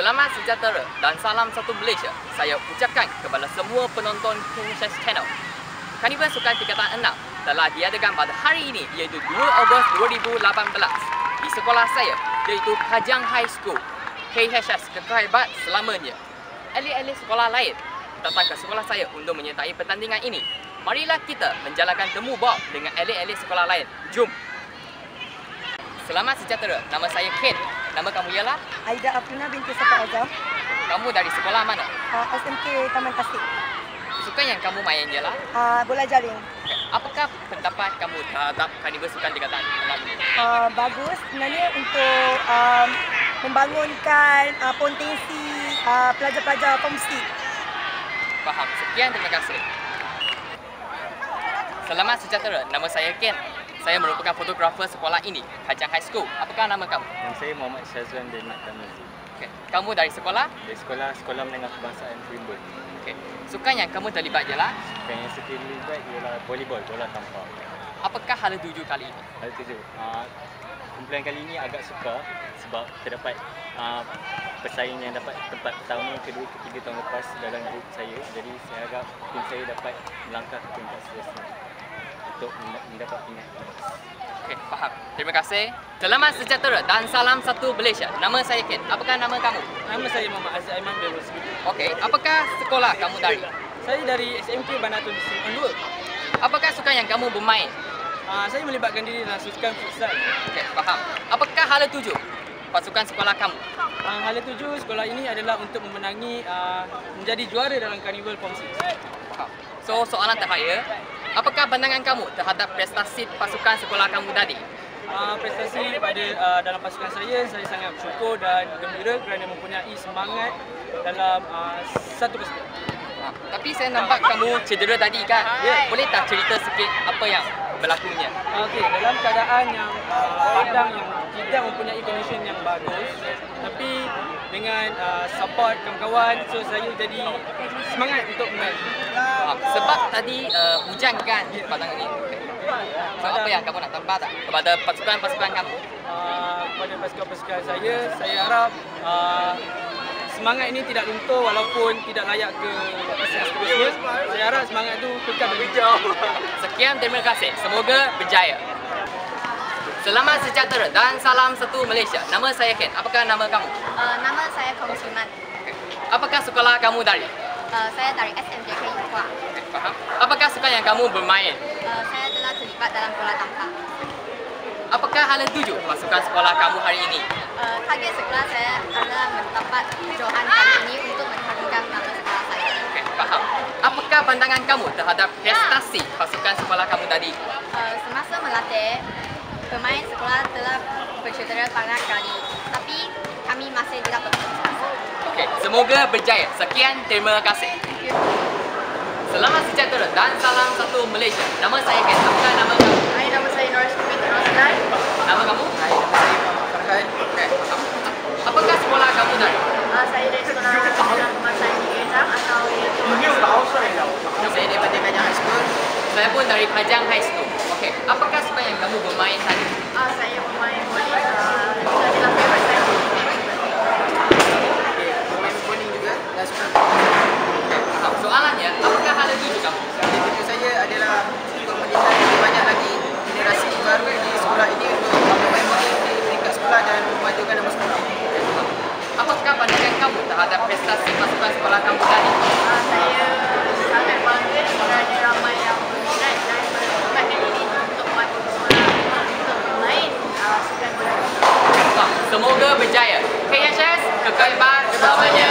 Selamat sejahtera dan salam satu Malaysia. Saya ucapkan kepada semua penonton KHS Channel. Karnival Sukan Tingkatan 6 telah diadakan pada hari ini iaitu 2 Ogos 2018 di sekolah saya iaitu Kajang High School. KHS hebat selamanya. Elit-elit sekolah lain datang ke sekolah saya untuk menyertai pertandingan ini. Marilah kita menjalankan temu bau dengan elit-elit sekolah lain. Jom! Selamat sejahtera. Nama saya Ken. Nama kamu ialah? Aida Afrina binti Safa Azam, Kamu dari sekolah mana? uh, SMK Taman Kasih, Sukan yang kamu main ialah? uh, bola jaring. Apakah pendapat kamu terhadap karnival sukan tingkatan enam ini? Uh, bagus sebenarnya untuk um, membangunkan uh, potensi uh, pelajar-pelajar fungsi. Faham. Sekian, terima kasih. Selamat sejahtera. Nama saya Ken. Saya merupakan fotografer sekolah ini, Kajang High School. Apakah nama kamu? Dan saya Muhammad Syazwan Denat Tamizi. Okay. Kamu dari sekolah? Dari sekolah Sekolah Menengah Kebangsaan Primbon. Okay. Sukan yang kamu terlibat ialah? Sukan yang saya terlibat ialah volleyball, bola tampar. Apakah hala tuju kali ini? Hal tuju. Uh, kumpulan kali ini agak suka sebab terdapat uh, pesaing yang dapat tempat pertama, kedua, ketiga tahun lepas dalam grup saya. Jadi saya harap tim saya dapat melangkah ke peringkat seterusnya untuk mendapat emas. Okay, faham. Terima kasih. Selamat sejahtera dan salam satu Malaysia. Nama saya Ken. Apakah nama kamu? Nama saya Muhammad Aziz Aiman bin Rosli. Okey. Apakah sekolah kamu dari? Saya dari SMK Banatun Simpang 2. Apakah sukan yang kamu bermain? Uh, saya melibatkan diri dalam sukan futsal. Okey, faham. Apakah hala tuju pasukan sekolah kamu? Uh, hala tuju sekolah ini adalah untuk memenangi uh, menjadi juara dalam Carnival Form 6. Faham. So, soalan terakhir. Apakah pandangan kamu terhadap prestasi pasukan sekolah kamu tadi? Uh, prestasi pada uh, dalam pasukan saya, saya sangat bersyukur dan gembira kerana mempunyai semangat dalam uh, satu. Ha, tapi saya nampak kamu cedera tadi kan? Ya. Boleh tak cerita sikit apa yang berlakunya? Okey, dalam keadaan yang uh, padang yang tidak mempunyai condition yang bagus, tapi dengan uh, support kawan-kawan, so saya jadi semangat untuk main. Ha, sebab tadi uh, hujan kan di padang ini. So, apa yang kamu nak tambah tak kepada pasukan-pasukan kamu? Uh, kepada pasukan-pasukan saya, saya harap uh, semangat ini tidak luntur walaupun tidak layak ke seterusnya. Harap semangat itu kekal berhijau. Sekian, terima kasih. Semoga berjaya. Selamat sejahtera dan salam satu Malaysia. Nama saya Ken. Apakah nama kamu? Uh, nama saya Kong Suman. Okay. Apakah sekolah kamu dari? Uh, saya dari SMJK Yihua. Okay, faham. Apakah sukan yang kamu bermain? Uh, saya telah terlibat dalam bola tampar. Apakah hala tuju pasukan sekolah kamu hari ini? Uh, target sekolah saya adalah mendapat johan kali ini untuk mengharumkan nama sekolah saya. Okay, faham. Apakah pandangan kamu terhadap prestasi pasukan sekolah kamu tadi? Uh, semasa melatih, pemain sekolah telah bercedera banyak kali. Tapi kami masih tidak asa. Okey, semoga berjaya. Sekian, terima kasih. Selamat sejahtera dan salam satu Malaysia. Nama saya Ken. Apakah nama kamu? Hai, nama saya Norris Kumit Roslan. Nama kamu? Hai, nama saya Muhammad Farhan. Okey, faham. Apakah sekolah kamu dari? Uh, saya dari sekolah Sekolah Kebangsaan di Gezang atau iaitu Saya daripada Kajang High School. Saya pun dari Kajang High School. Okey, apakah sukan yang kamu bermain tadi? uh, saya bermain volley. Uh, itu adalah favorite saya. Pemain bowling juga dan suka Okey, faham. Soalannya, apakah hala tuju kamu? Tujuan saya adalah untuk mendesain lebih banyak lagi generasi baru di sekolah ini untuk bermain bowling di peringkat sekolah dan memajukan nama sekolah. Apakah pandangan kamu terhadap prestasi pasukan sekolah kamu tadi? Uh, saya sangat bangga kerana ramai yang Semoga berjaya. KHS, kekal hebat selamanya.